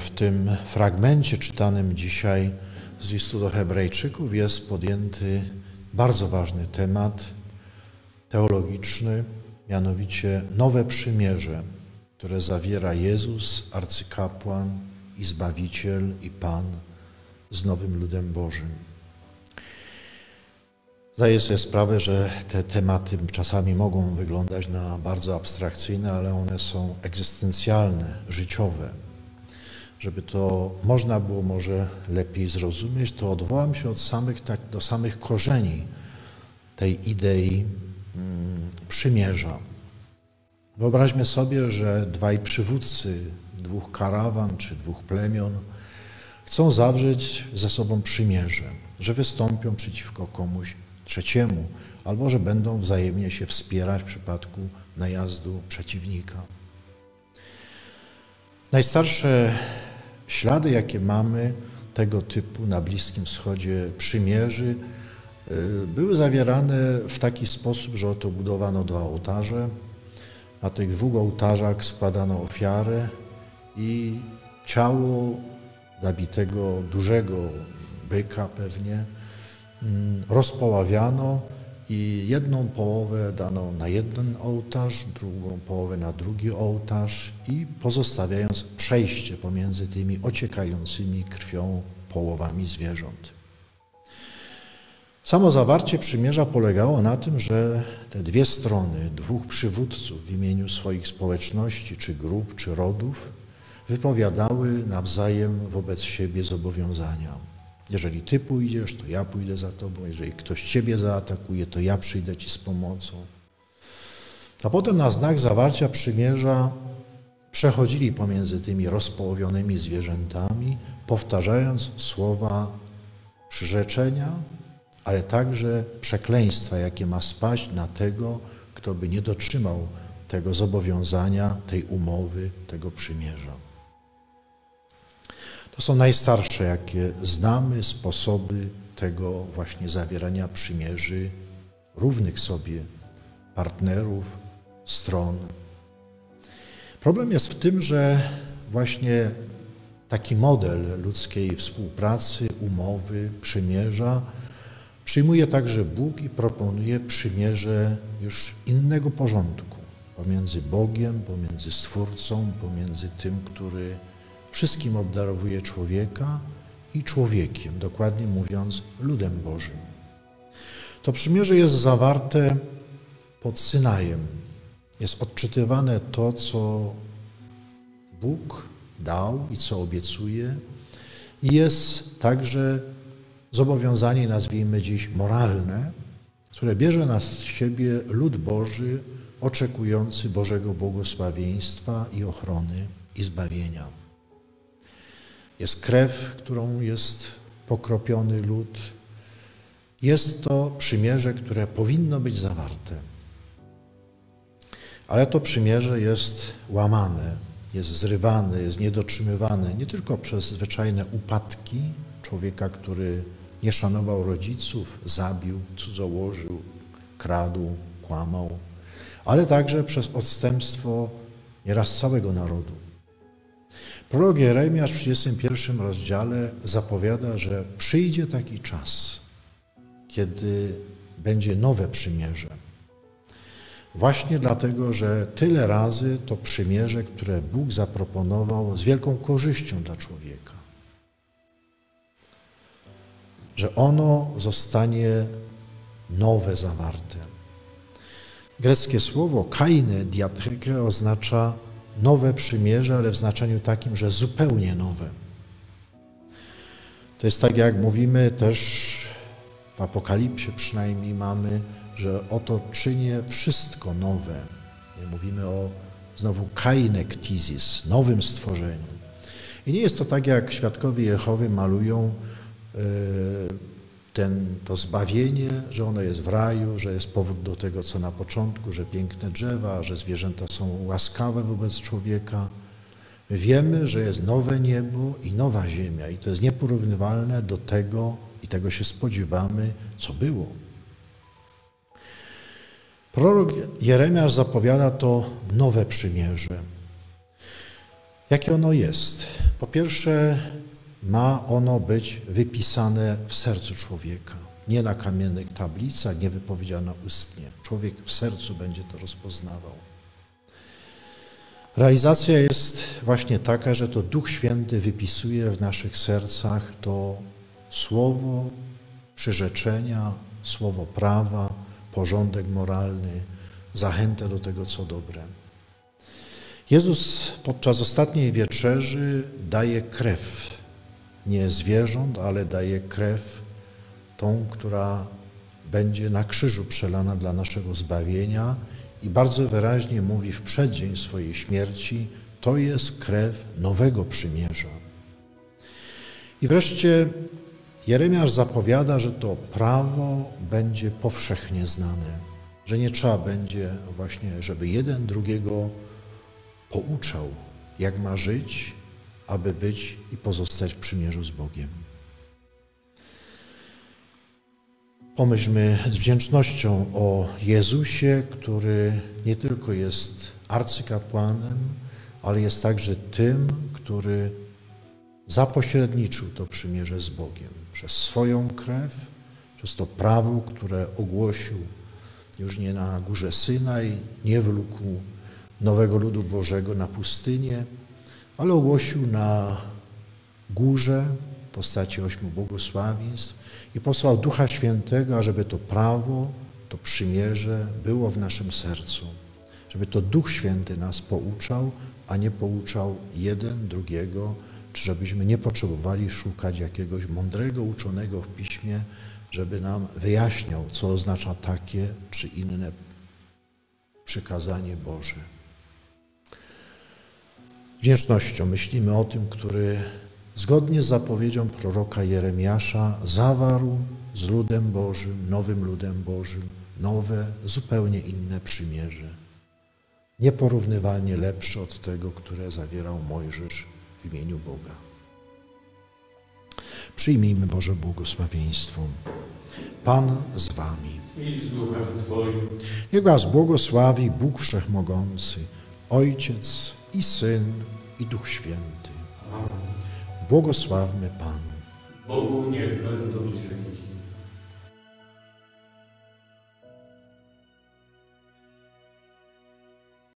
w tym fragmencie czytanym dzisiaj z listu do Hebrajczyków jest podjęty bardzo ważny temat teologiczny, mianowicie nowe przymierze, które zawiera Jezus, arcykapłan i Zbawiciel i Pan z nowym ludem Bożym. Zdaję sobie sprawę, że te tematy czasami mogą wyglądać na bardzo abstrakcyjne, ale one są egzystencjalne, życiowe. Żeby to można było może lepiej zrozumieć, to odwołam się od samych, tak, do samych korzeni tej idei mm, przymierza. Wyobraźmy sobie, że dwaj przywódcy dwóch karawan czy dwóch plemion chcą zawrzeć ze sobą przymierze, że wystąpią przeciwko komuś trzeciemu, albo że będą wzajemnie się wspierać w przypadku najazdu przeciwnika. Najstarsze ślady, jakie mamy tego typu na Bliskim Wschodzie przymierzy, y, były zawierane w taki sposób, że oto budowano dwa ołtarze. Na tych dwóch ołtarzach składano ofiarę i ciało zabitego dużego byka pewnie mm, rozpoławiano i jedną połowę dano na jeden ołtarz, drugą połowę na drugi ołtarz i pozostawiając przejście pomiędzy tymi ociekającymi krwią połowami zwierząt. Samo zawarcie przymierza polegało na tym, że te dwie strony, dwóch przywódców w imieniu swoich społeczności, czy grup, czy rodów, wypowiadały nawzajem wobec siebie zobowiązania. Jeżeli ty pójdziesz, to ja pójdę za tobą. Jeżeli ktoś ciebie zaatakuje, to ja przyjdę ci z pomocą. A potem na znak zawarcia przymierza przechodzili pomiędzy tymi rozpołowionymi zwierzętami, powtarzając słowa przyrzeczenia, ale także przekleństwa, jakie ma spaść na tego, kto by nie dotrzymał tego zobowiązania, tej umowy, tego przymierza. To są najstarsze, jakie znamy, sposoby tego właśnie zawierania przymierzy równych sobie partnerów, stron. Problem jest w tym, że właśnie taki model ludzkiej współpracy, umowy, przymierza przyjmuje także Bóg i proponuje przymierze już innego porządku pomiędzy Bogiem, pomiędzy Stwórcą, pomiędzy tym, który wszystkim obdarowuje człowieka i człowiekiem, dokładnie mówiąc, ludem Bożym. To przymierze jest zawarte pod Synajem. Jest odczytywane to, co Bóg dał i co obiecuje, i jest także zobowiązanie, nazwijmy dziś, moralne, które bierze na siebie lud Boży oczekujący Bożego błogosławieństwa i ochrony i zbawienia. Jest krew, którą jest pokropiony lud. Jest to przymierze, które powinno być zawarte. Ale to przymierze jest łamane, jest zrywane, jest niedotrzymywane nie tylko przez zwyczajne upadki człowieka, który nie szanował rodziców, zabił, cudzołożył, kradł, kłamał, ale także przez odstępstwo nieraz całego narodu. Prorok Jeremiasz w 31 rozdziale zapowiada, że przyjdzie taki czas, kiedy będzie nowe przymierze. Właśnie dlatego, że tyle razy to przymierze, które Bóg zaproponował z wielką korzyścią dla człowieka, że ono zostanie nowe zawarte. Greckie słowo kaine diatrike oznacza nowe przymierze, ale w znaczeniu takim, że zupełnie nowe. To jest tak, jak mówimy też w Apokalipsie przynajmniej mamy, że oto czynię wszystko nowe. Mówimy o znowu kainektisis, nowym stworzeniu. I nie jest to tak, jak świadkowie Jehowy malują yy, ten, to zbawienie, że ono jest w raju, że jest powrót do tego, co na początku, że piękne drzewa, że zwierzęta są łaskawe wobec człowieka. My wiemy, że jest nowe niebo i nowa ziemia i to jest nieporównywalne do tego, i tego się spodziewamy, co było. Prorok Jeremiasz zapowiada to nowe przymierze. Jakie ono jest? Po pierwsze, ma ono być wypisane w sercu człowieka, nie na kamiennych tablicach, nie wypowiedziane ustnie. Człowiek w sercu będzie to rozpoznawał. Realizacja jest właśnie taka, że to Duch Święty wypisuje w naszych sercach to słowo przyrzeczenia, słowo prawa, porządek moralny, zachętę do tego, co dobre. Jezus podczas ostatniej wieczerzy daje krew, nie zwierząt, ale daje krew tą, która będzie na krzyżu przelana dla naszego zbawienia i bardzo wyraźnie mówi w przeddzień swojej śmierci, to jest krew nowego przymierza. I wreszcie Jeremiasz zapowiada, że to prawo będzie powszechnie znane, że nie trzeba będzie właśnie, żeby jeden drugiego pouczał, jak ma żyć, aby być i pozostać w przymierzu z Bogiem. Pomyślmy z wdzięcznością o Jezusie, który nie tylko jest arcykapłanem, ale jest także tym, który zapośredniczył to przymierze z Bogiem przez swoją krew, przez to prawo, które ogłosił już nie na górze Synaj, nie wlókł nowego ludu Bożego na pustynię, ale ogłosił na górze w postaci ośmiu błogosławieństw i posłał Ducha Świętego, ażeby to prawo, to przymierze było w naszym sercu, żeby to Duch Święty nas pouczał, a nie pouczał jeden drugiego, czy żebyśmy nie potrzebowali szukać jakiegoś mądrego uczonego w piśmie, żeby nam wyjaśniał, co oznacza takie czy inne przykazanie Boże. Wdzięcznością myślimy o tym, który zgodnie z zapowiedzią proroka Jeremiasza zawarł z ludem Bożym, nowym ludem Bożym, nowe, zupełnie inne przymierze. Nieporównywalnie lepsze od tego, które zawierał Mojżesz w imieniu Boga. Przyjmijmy Boże błogosławieństwo. Pan z wami. I z duchem Twoim. Niech was błogosławi Bóg Wszechmogący, Ojciec i Syn, i Duch Święty. Błogosławmy Panu. Bogu niech będą dzięki.